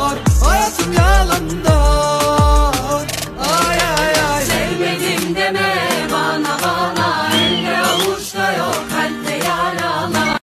我我要怎么样